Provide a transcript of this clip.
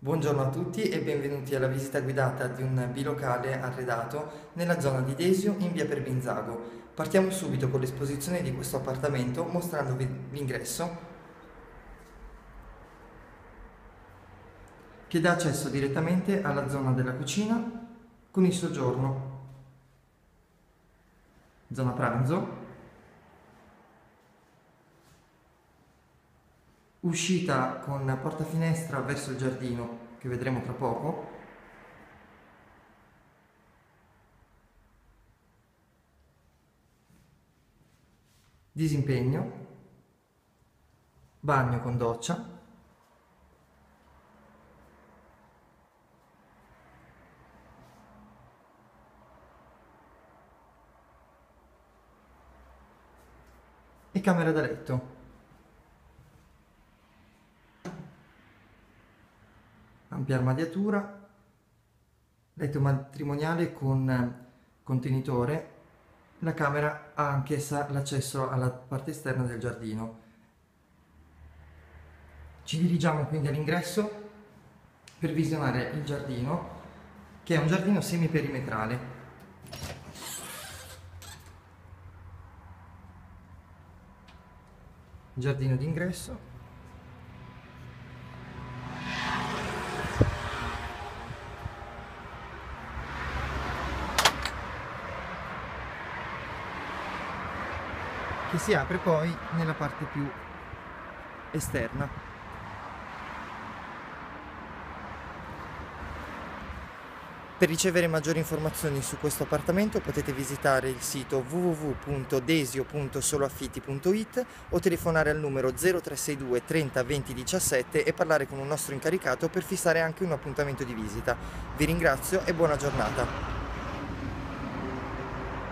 Buongiorno a tutti e benvenuti alla visita guidata di un bilocale arredato nella zona di Desio in via Perbinzago. Partiamo subito con l'esposizione di questo appartamento mostrandovi l'ingresso. Che dà accesso direttamente alla zona della cucina con il soggiorno, zona pranzo, uscita con porta finestra verso il giardino che vedremo tra poco. Disimpegno. Bagno con doccia. E camera da letto ampia armadiatura, letto matrimoniale con contenitore, la camera ha anch'essa l'accesso alla parte esterna del giardino. Ci dirigiamo quindi all'ingresso per visionare il giardino, che è un giardino semiperimetrale. Giardino d'ingresso che si apre poi nella parte più esterna. Per ricevere maggiori informazioni su questo appartamento potete visitare il sito www.desio.soloaffitti.it o telefonare al numero 0362 30 20 17 e parlare con un nostro incaricato per fissare anche un appuntamento di visita. Vi ringrazio e buona giornata.